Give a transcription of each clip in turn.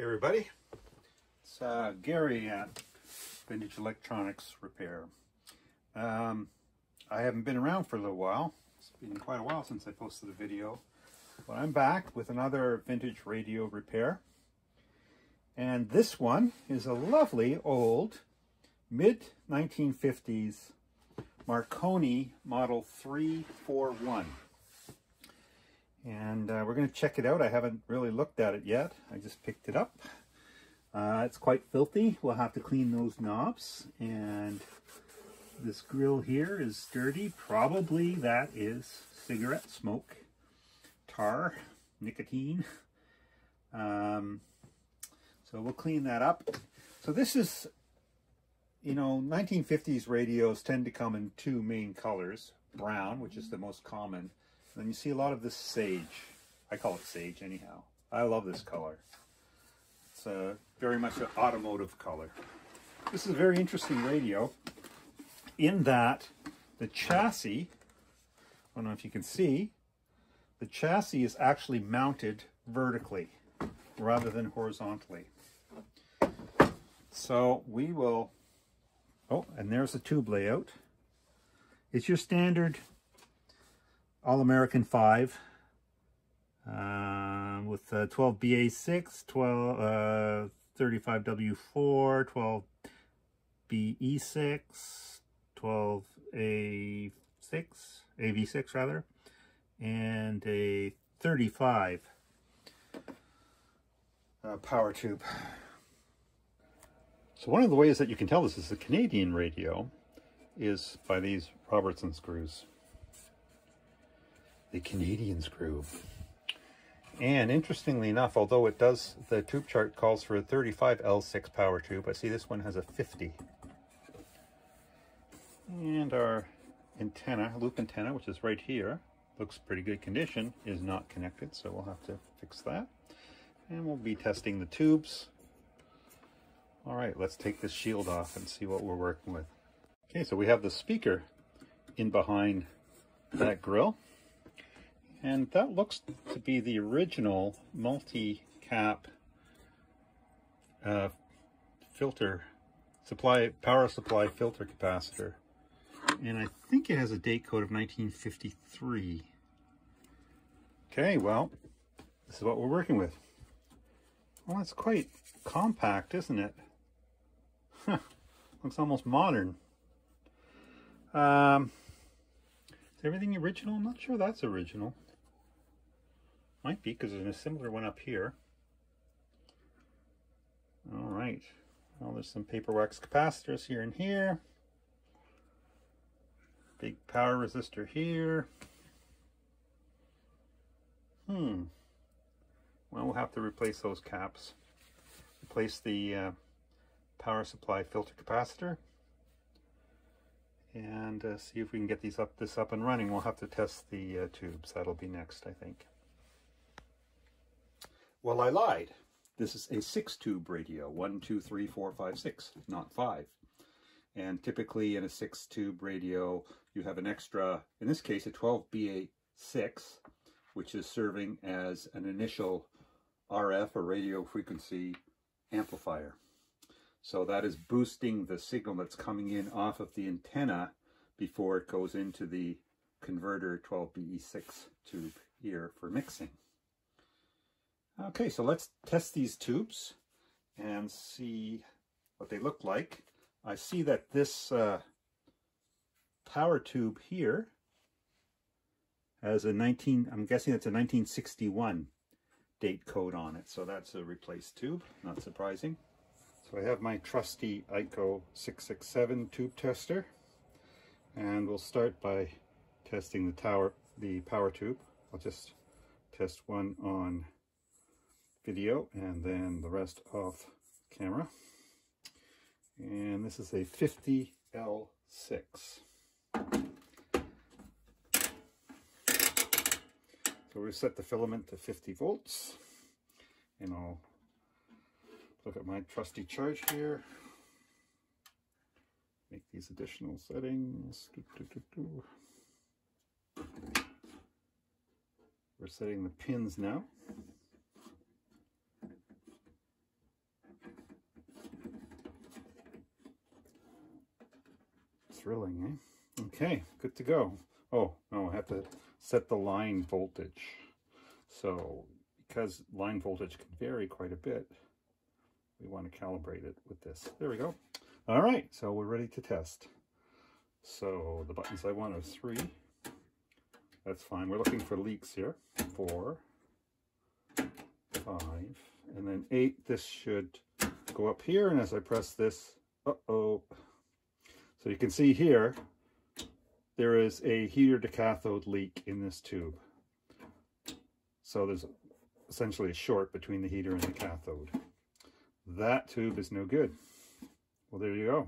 Hey everybody, it's uh, Gary at Vintage Electronics Repair. Um, I haven't been around for a little while. It's been quite a while since I posted a video. But I'm back with another vintage radio repair. And this one is a lovely old mid-1950s Marconi Model 341. And uh, we're going to check it out. I haven't really looked at it yet. I just picked it up. Uh, it's quite filthy. We'll have to clean those knobs. And this grill here is dirty. Probably that is cigarette smoke, tar, nicotine. Um, so we'll clean that up. So this is, you know, 1950s radios tend to come in two main colors. Brown, which is the most common, and you see a lot of this sage. I call it sage anyhow. I love this color. It's a, very much an automotive color. This is a very interesting radio in that the chassis, I don't know if you can see, the chassis is actually mounted vertically rather than horizontally. So we will, oh, and there's the tube layout. It's your standard all-American 5 uh, with uh, 12 BA6, 12 uh, 35W4, 12 BE6, 12 A6, AV6 rather, and a 35 uh, power tube. So one of the ways that you can tell this is a Canadian radio is by these Robertson screws the Canadian screw. And interestingly enough, although it does, the tube chart calls for a 35 L6 power tube, I see this one has a 50. And our antenna, loop antenna, which is right here, looks pretty good condition, is not connected, so we'll have to fix that. And we'll be testing the tubes. All right, let's take this shield off and see what we're working with. Okay, so we have the speaker in behind that grill. And that looks to be the original multi-cap uh, filter supply, power supply filter capacitor. And I think it has a date code of 1953. Okay, well, this is what we're working with. Well, it's quite compact, isn't it? Looks almost modern. Um, is everything original? I'm not sure that's original. Might be because there's a similar one up here. All right. Well, there's some paper wax capacitors here and here. Big power resistor here. Hmm. Well, we'll have to replace those caps. Replace the uh, power supply filter capacitor and uh, see if we can get these up this up and running. We'll have to test the uh, tubes. That'll be next, I think. Well, I lied. This is a six tube radio, one, two, three, four, five, six, not five. And typically in a six tube radio, you have an extra, in this case, a 12 BA6, which is serving as an initial RF or radio frequency amplifier. So that is boosting the signal that's coming in off of the antenna before it goes into the converter 12BE6 tube here for mixing. Okay, so let's test these tubes and see what they look like. I see that this uh, power tube here has a 19, I'm guessing it's a 1961 date code on it. So that's a replaced tube, not surprising. So I have my trusty EICO 667 tube tester and we'll start by testing the tower, the power tube. I'll just test one on video and then the rest off camera. And this is a 50L6. So we set the filament to 50 volts and I'll look at my trusty chart here. Make these additional settings. Doo -doo -doo We're setting the pins now. Thrilling, eh? Okay, good to go. Oh, no, I have to set the line voltage. So, because line voltage can vary quite a bit, we want to calibrate it with this. There we go. All right, so we're ready to test. So the buttons I want are three. That's fine. We're looking for leaks here. Four, five, and then eight. This should go up here, and as I press this, uh-oh. So you can see here, there is a heater to cathode leak in this tube. So there's essentially a short between the heater and the cathode. That tube is no good. Well, there you go.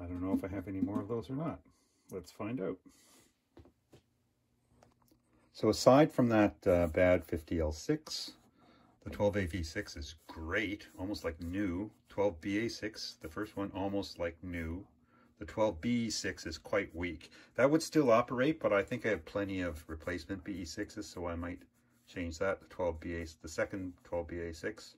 I don't know if I have any more of those or not. Let's find out. So aside from that uh, bad 50L6, the 12AV6 is great, almost like new. 12BA6, the first one, almost like new. The 12BE6 is quite weak. That would still operate, but I think I have plenty of replacement BE6s, so I might change that. The 12BA, the second 12BA6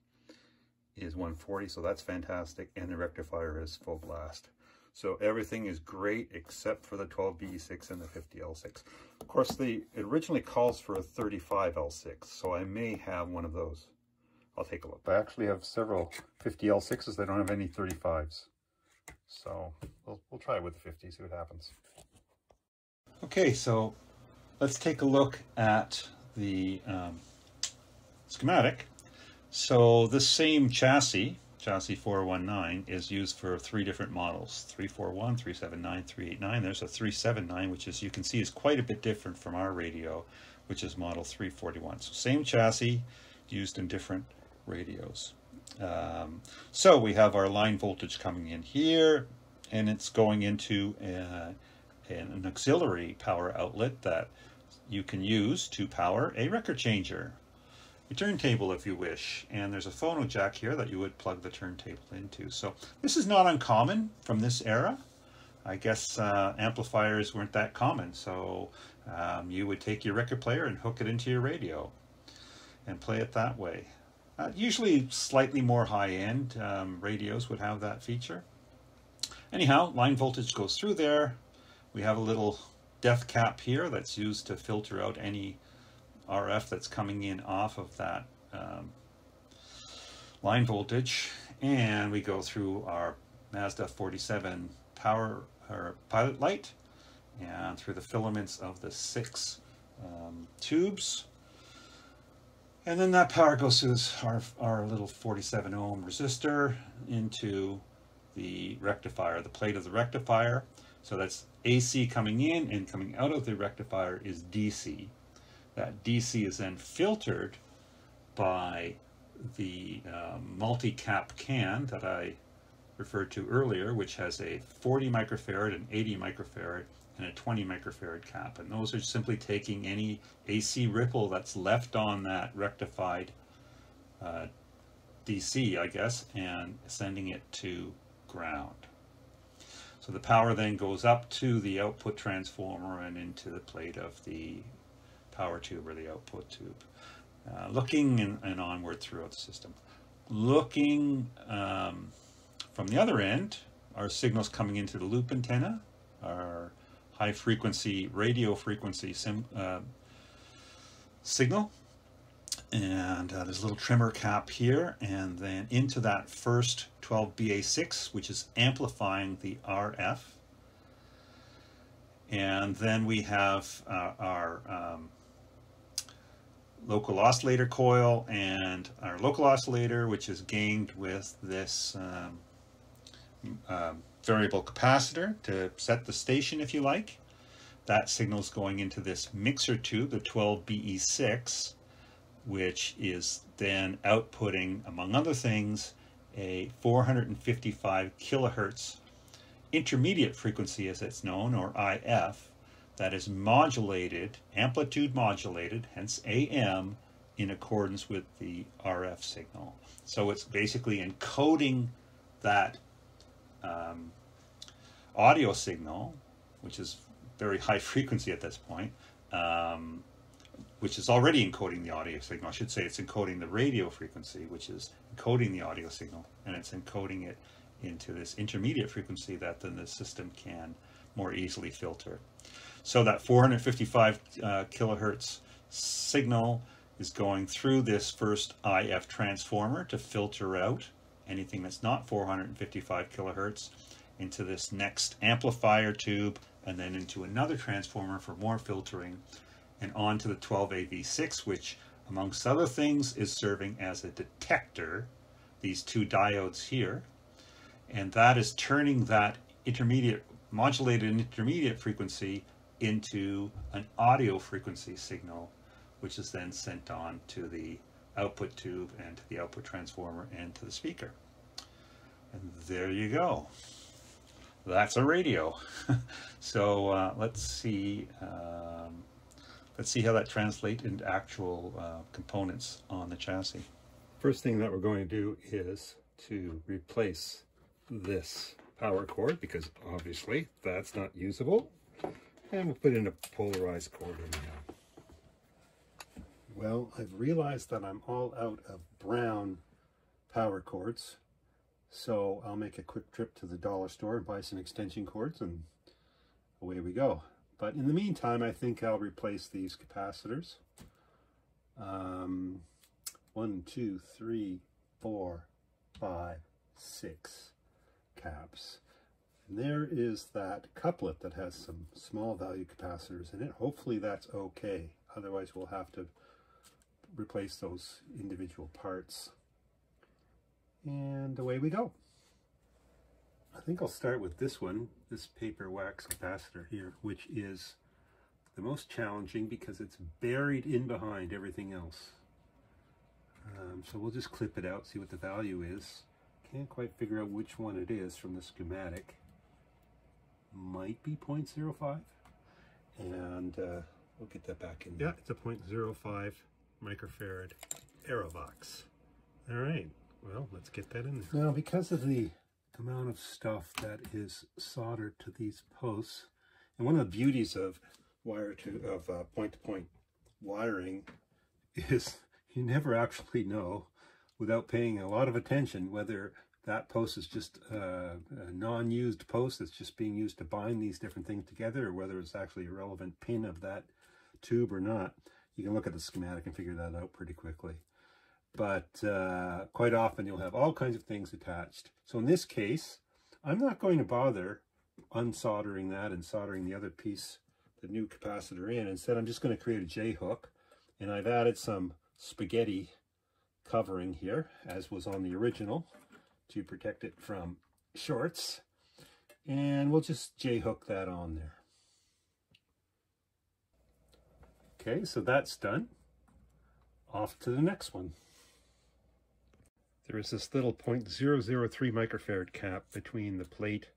is 140, so that's fantastic, and the rectifier is full blast. So everything is great except for the 12BE6 and the 50L6. Of course, the it originally calls for a 35L6, so I may have one of those. I'll take a look. I actually have several 50L6s that don't have any 35s. So we'll, we'll try it with the 50, see what happens. Okay, so let's take a look at the um, schematic. So this same chassis chassis 419 is used for three different models. 341 379 389 there's a 379 which is you can see is quite a bit different from our radio which is model 341 so same chassis used in different radios. Um, so we have our line voltage coming in here and it's going into a, an auxiliary power outlet that you can use to power a record changer turntable if you wish. And there's a phono jack here that you would plug the turntable into. So this is not uncommon from this era. I guess uh, amplifiers weren't that common. So um, you would take your record player and hook it into your radio and play it that way. Uh, usually slightly more high-end um, radios would have that feature. Anyhow, line voltage goes through there. We have a little death cap here that's used to filter out any RF that's coming in off of that um, line voltage and we go through our Mazda 47 power or pilot light and through the filaments of the six um, tubes and then that power goes through this, our, our little 47 ohm resistor into the rectifier, the plate of the rectifier. So that's AC coming in and coming out of the rectifier is DC. That DC is then filtered by the uh, multi-cap can that I referred to earlier, which has a 40 microfarad, an 80 microfarad, and a 20 microfarad cap. And those are simply taking any AC ripple that's left on that rectified uh, DC, I guess, and sending it to ground. So the power then goes up to the output transformer and into the plate of the power tube or the output tube. Uh, looking and, and, onward throughout the system. Looking um, from the other end, our signals coming into the loop antenna, our high frequency radio frequency sim, uh, signal. And uh, there's a little trimmer cap here, and then into that first 12BA6, which is amplifying the RF. And then we have uh, our um, local oscillator coil and our local oscillator, which is gained with this um, uh, variable capacitor to set the station if you like. That signal is going into this mixer tube, the 12BE6, which is then outputting, among other things, a 455 kilohertz intermediate frequency as it's known, or IF, that is modulated, amplitude modulated, hence AM, in accordance with the RF signal. So it's basically encoding that um, audio signal, which is very high frequency at this point, um, which is already encoding the audio signal. I should say it's encoding the radio frequency, which is encoding the audio signal, and it's encoding it into this intermediate frequency that then the system can more easily filter. So that 455 uh, kilohertz signal is going through this first IF transformer to filter out anything that's not 455 kilohertz into this next amplifier tube and then into another transformer for more filtering and on to the 12AV6 which amongst other things is serving as a detector these two diodes here and that is turning that intermediate modulated an intermediate frequency into an audio frequency signal which is then sent on to the output tube and to the output transformer and to the speaker. And there you go. That's a radio. so uh, let's see. Um, let's see how that translates into actual uh, components on the chassis. First thing that we're going to do is to replace this power cord because obviously that's not usable. And we'll put in a polarized cord in now. Well, I've realized that I'm all out of brown power cords. So I'll make a quick trip to the dollar store and buy some extension cords and away we go. But in the meantime, I think I'll replace these capacitors. Um, one, two, three, four, five, six caps. And there is that couplate that has some small value capacitors in it. Hopefully that's okay. Otherwise we'll have to replace those individual parts. And away we go. I think I'll start with this one, this paper wax capacitor here, which is the most challenging because it's buried in behind everything else. Um, so we'll just clip it out, see what the value is. Can't quite figure out which one it is from the schematic. Might be 0.05. And uh, we'll get that back in. Yeah, it's a 0.05 microfarad Aerovox. All right, well, let's get that in there. Now, because of the amount of stuff that is soldered to these posts, and one of the beauties of wire to of uh, point-to-point -point wiring is you never actually know without paying a lot of attention whether that post is just uh, a non-used post that's just being used to bind these different things together or whether it's actually a relevant pin of that tube or not you can look at the schematic and figure that out pretty quickly. But uh, quite often you'll have all kinds of things attached. So in this case, I'm not going to bother unsoldering that and soldering the other piece, the new capacitor in. Instead, I'm just going to create a J-hook. And I've added some spaghetti covering here, as was on the original, to protect it from shorts. And we'll just J-hook that on there. Okay, so that's done. Off to the next one. There is this little 0.003 microfarad cap between the plate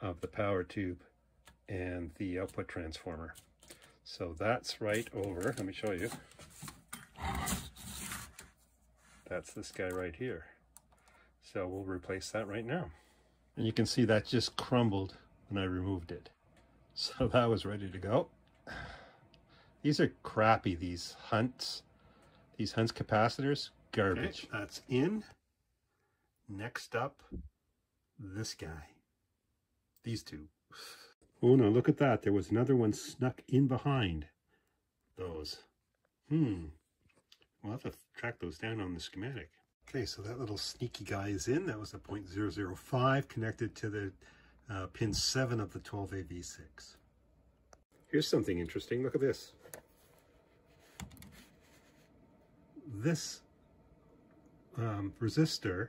of the power tube and the output transformer. So that's right over, let me show you. That's this guy right here. So we'll replace that right now. And you can see that just crumbled when I removed it. So that was ready to go. These are crappy, these Hunts. These Hunts capacitors, garbage. Okay, that's in. Next up, this guy. These two. Oh no, look at that. There was another one snuck in behind those. Hmm. We'll have to track those down on the schematic. Okay, so that little sneaky guy is in. That was a 0.005 connected to the uh, pin 7 of the 12AV6. Here's something interesting. Look at this. This um, resistor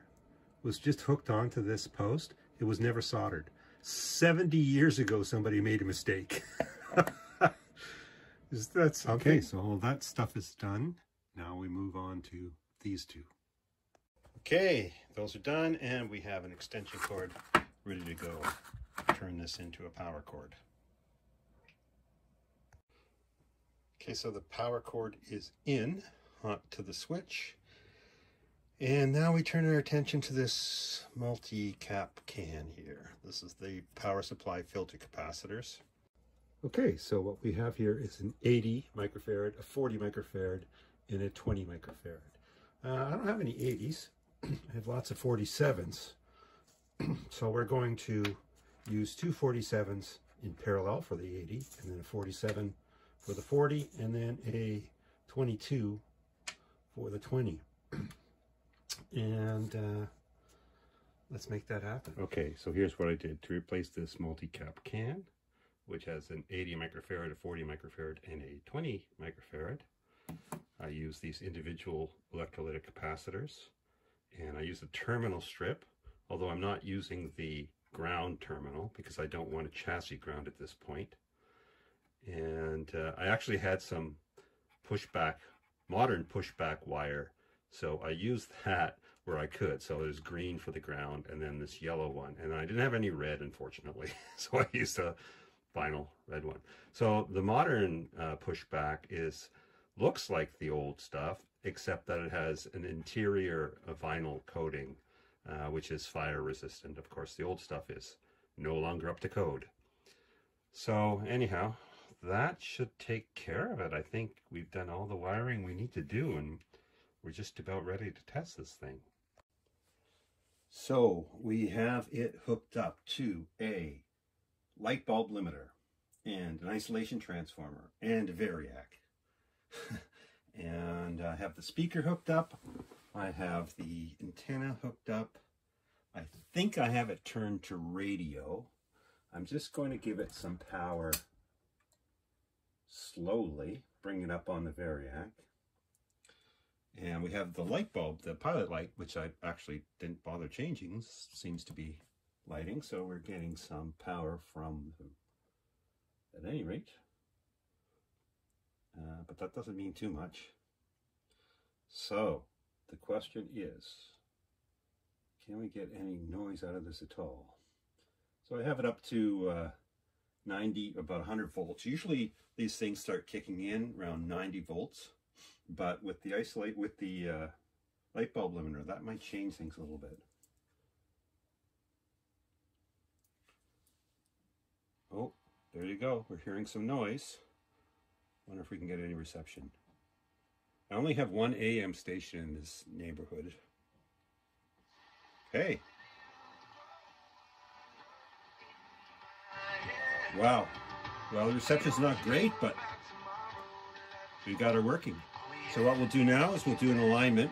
was just hooked onto this post. It was never soldered. 70 years ago, somebody made a mistake. is that something? Okay, so all that stuff is done. Now we move on to these two. Okay, those are done, and we have an extension cord ready to go. Turn this into a power cord. Okay, so the power cord is in to the switch. And now we turn our attention to this multi-cap can here. This is the power supply filter capacitors. Okay, so what we have here is an 80 microfarad, a 40 microfarad, and a 20 microfarad. Uh, I don't have any 80s. I have lots of 47s. so we're going to use two 47s in parallel for the 80, and then a 47 for the 40, and then a 22 for the 20. and uh, let's make that happen. Okay, so here's what I did. To replace this multi-cap can, which has an 80 microfarad, a 40 microfarad, and a 20 microfarad, I use these individual electrolytic capacitors. And I use a terminal strip, although I'm not using the ground terminal because I don't want a chassis ground at this point. And uh, I actually had some pushback, modern pushback wire. So I used that where I could. So there's green for the ground and then this yellow one. And I didn't have any red, unfortunately. so I used a vinyl red one. So the modern uh, pushback is looks like the old stuff, except that it has an interior vinyl coating, uh, which is fire resistant. Of course, the old stuff is no longer up to code. So anyhow, that should take care of it. I think we've done all the wiring we need to do, and we're just about ready to test this thing. So we have it hooked up to a light bulb limiter and an isolation transformer and a variac. and I have the speaker hooked up. I have the antenna hooked up. I think I have it turned to radio. I'm just going to give it some power slowly, bring it up on the Variac. And we have the light bulb, the pilot light, which I actually didn't bother changing, seems to be lighting. So we're getting some power from, at any rate, uh, but that doesn't mean too much. So the question is, can we get any noise out of this at all? So I have it up to uh, 90, about 100 volts. Usually these things start kicking in around 90 volts, but with the isolate, with the uh, light bulb limiter, that might change things a little bit. Oh, there you go. We're hearing some noise. Wonder if we can get any reception. I only have one AM station in this neighborhood. Hey. Wow. Well, the reception's not great, but we got her working. So what we'll do now is we'll do an alignment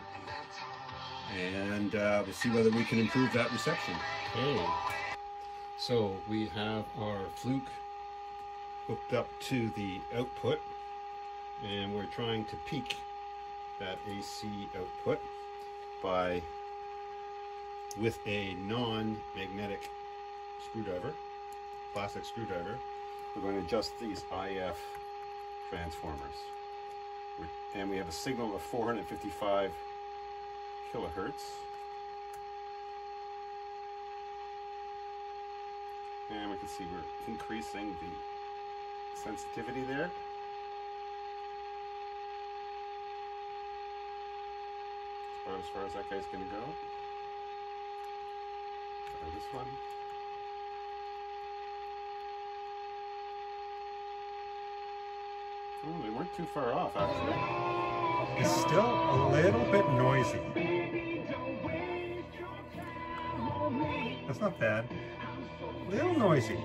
and uh, we'll see whether we can improve that reception. Okay. So we have our fluke hooked up to the output and we're trying to peak that AC output by with a non-magnetic screwdriver, plastic screwdriver. We're going to adjust these IF transformers. And we have a signal of 455 kilohertz. And we can see we're increasing the sensitivity there. As far as that guy's gonna go. Try this one. Ooh, they weren't too far off, actually. It's still a little bit noisy. That's not bad. A little noisy.